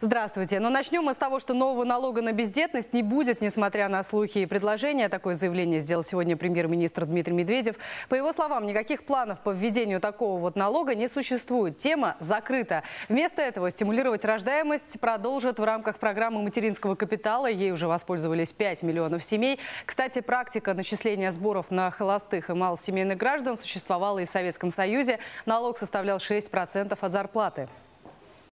Здравствуйте. Но начнем мы с того, что нового налога на бездетность не будет, несмотря на слухи и предложения. Такое заявление сделал сегодня премьер-министр Дмитрий Медведев. По его словам, никаких планов по введению такого вот налога не существует. Тема закрыта. Вместо этого стимулировать рождаемость продолжат в рамках программы материнского капитала. Ей уже воспользовались 5 миллионов семей. Кстати, практика начисления сборов на холостых и малосемейных граждан существовала и в Советском Союзе. Налог составлял 6% от зарплаты.